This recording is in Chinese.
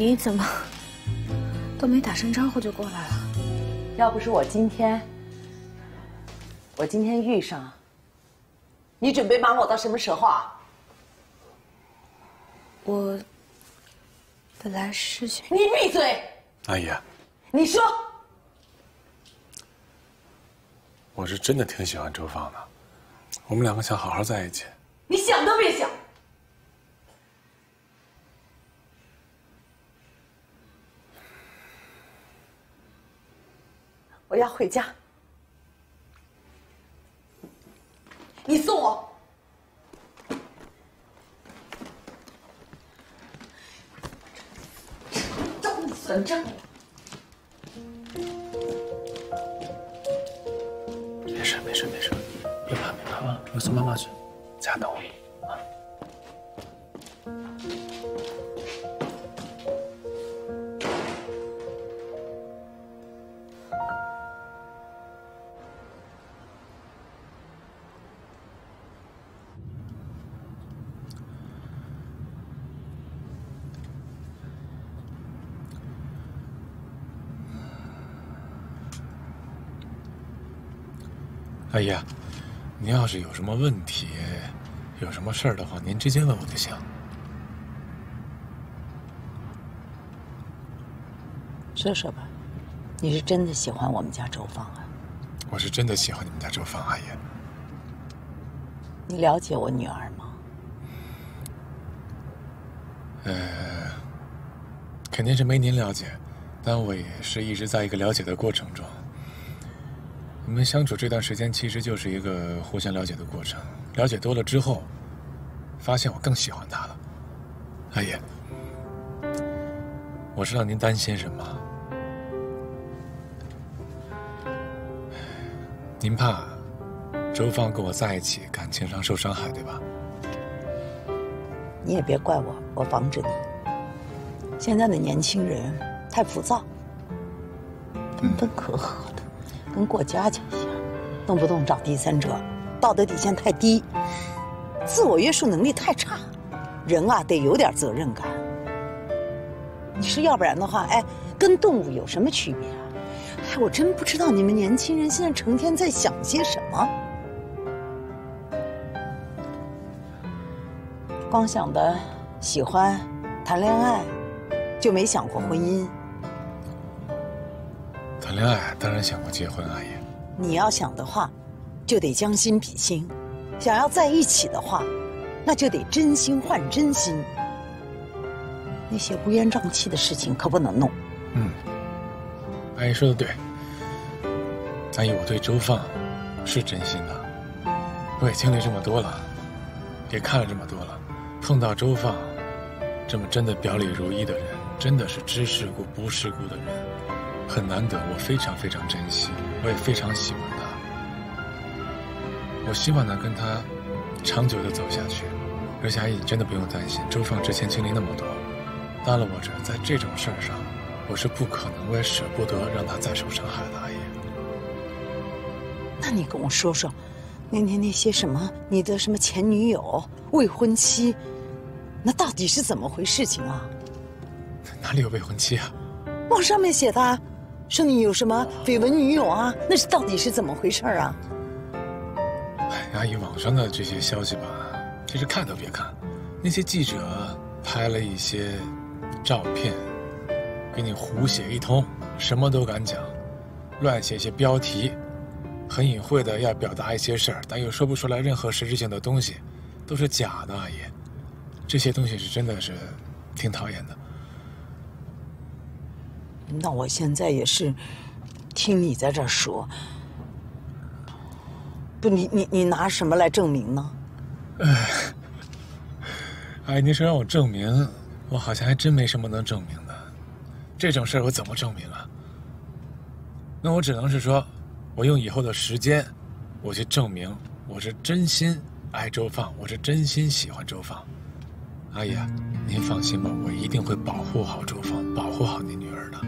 你怎么都没打声招呼就过来了？要不是我今天，我今天遇上，你准备瞒我到什么时候啊？我本来是想……你闭嘴！阿姨，你说，我是真的挺喜欢周放的，我们两个想好好在一起。你想都别想！我要回家，你送我。找你算账！没事没事没事，别怕别怕啊！我送妈妈去，在家等我啊。阿姨，您要是有什么问题，有什么事儿的话，您直接问我就行。说说吧，你是真的喜欢我们家周芳啊？我是真的喜欢你们家周芳阿姨。你了解我女儿吗？呃，肯定是没您了解，但我也是一直在一个了解的过程中。我们相处这段时间，其实就是一个互相了解的过程。了解多了之后，发现我更喜欢他了。阿姨，我知道您担心什么，您怕周芳跟我在一起，感情上受伤害，对吧？你也别怪我，我防着你。现在的年轻人太浮躁，分分合合的。跟过家家一样，动不动找第三者，道德底线太低，自我约束能力太差，人啊得有点责任感。你说要不然的话，哎，跟动物有什么区别啊？哎，我真不知道你们年轻人现在成天在想些什么，光想着喜欢、谈恋爱，就没想过婚姻。谈恋爱当然想过结婚，阿姨。你要想的话，就得将心比心；想要在一起的话，那就得真心换真心。那些乌烟瘴气的事情可不能弄。嗯，阿姨说的对。阿姨，我对周放是真心的。我也经历这么多了，也看了这么多了，碰到周放这么真的表里如一的人，真的是知世故不世故的人。很难得，我非常非常珍惜，我也非常喜欢他。我希望能跟他长久的走下去。而且阿姨，你真的不用担心，周放之前经历那么多，到了我这儿，在这种事儿上，我是不可能，我也舍不得让他再受伤害的。阿姨，那你跟我说说，那那那些什么，你的什么前女友、未婚妻，那到底是怎么回事情啊？哪里有未婚妻啊？往上面写的。说你有什么绯闻女友啊？那是到底是怎么回事啊？哎，阿姨，网上的这些消息吧，其实看都别看。那些记者拍了一些照片，给你胡写一通，什么都敢讲，乱写一些标题，很隐晦的要表达一些事儿，但又说不出来任何实质性的东西，都是假的。阿姨，这些东西是真的是挺讨厌的。那我现在也是听你在这儿说，不，你你你拿什么来证明呢？哎，哎，您说让我证明，我好像还真没什么能证明的。这种事儿我怎么证明啊？那我只能是说，我用以后的时间，我去证明我是真心爱周放，我是真心喜欢周放。阿姨，您放心吧，我一定会保护好周放，保护好您女儿的。